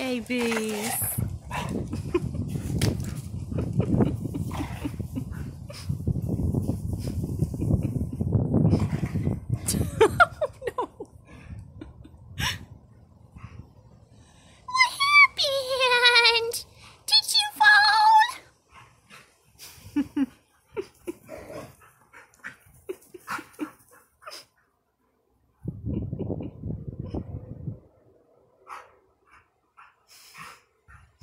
babies.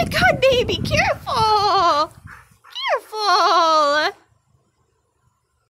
my god, baby, careful! Careful!